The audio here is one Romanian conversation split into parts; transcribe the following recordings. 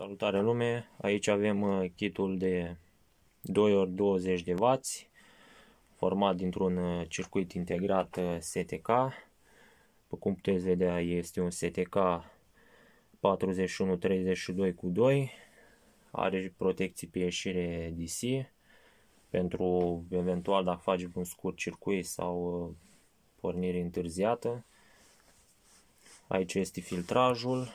Salutare lume! Aici avem uh, kitul de 2x20 de W format dintr-un uh, circuit integrat uh, STK. După cum puteți vedea este un STK 4132 cu 2. Are protecții pe ieșire DC pentru eventual dacă faceți un scurt circuit sau pornire întârziată. Aici este filtrajul.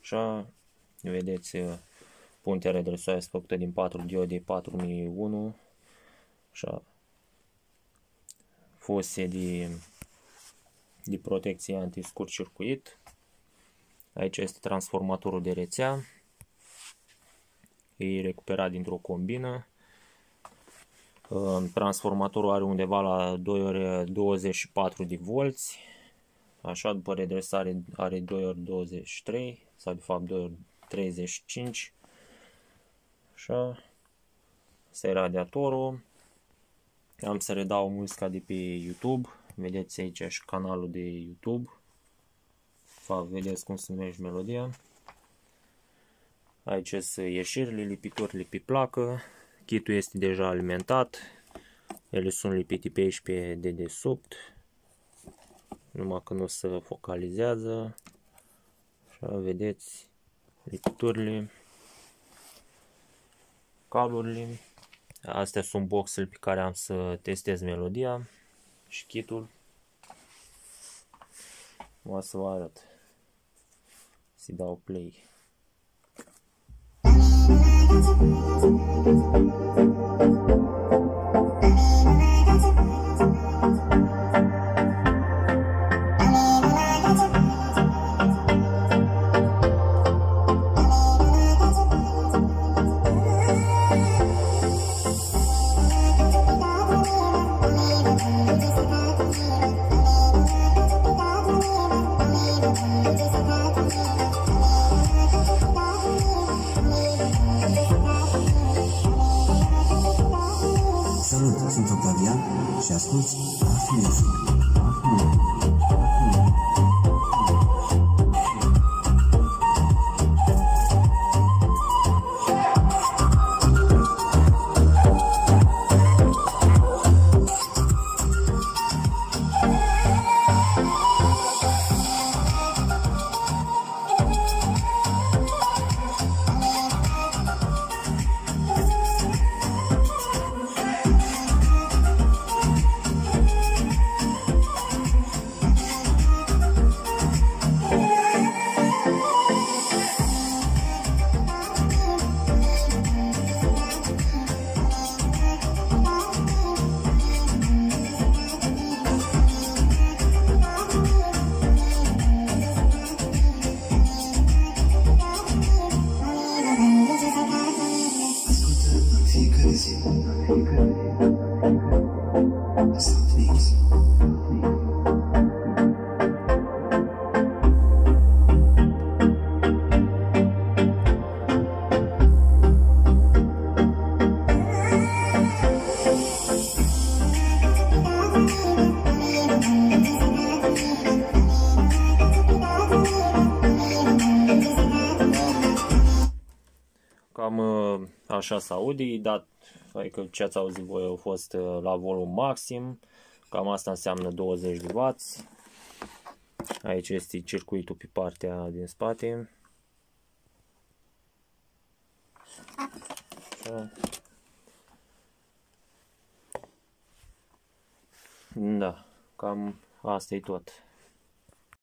Așa, Vedeți, uh, puntea redresoare este făcută din 4 diode 4001. Așa. Fuse de, de protecție anti-scurt circuit. Aici este transformatorul de rețea. E recuperat dintr-o combină. Uh, transformatorul are undeva la 2 ori 24 de volți. Așa, după redresare are 2 ori 23 sau de fapt 2 ori 35 așa. Asta e radiatorul. Am să redau muzica de pe YouTube. Vedeți aici și canalul de YouTube. Fac, vedeți cum se numește melodia. Aici sunt ieșirile, lipiturile pe placă kitul este deja alimentat. Ele sunt lipite pe aici pe dedesubt. Numai că nu se focalizează. Așa vedeți lipiturile, cablurile. Astea sunt boxele pe care am să testez melodia și kitul. O să vă arăt. Să dau play. Thank you. Sunt Octavian și asculti Afinesul. Afinesul. Cam așa s aude, dar adică ce ați auzit voi a fost uh, la volum maxim. Cam asta înseamnă 20 de W. Aici este circuitul pe partea din spate. Așa. Da, cam asta e tot.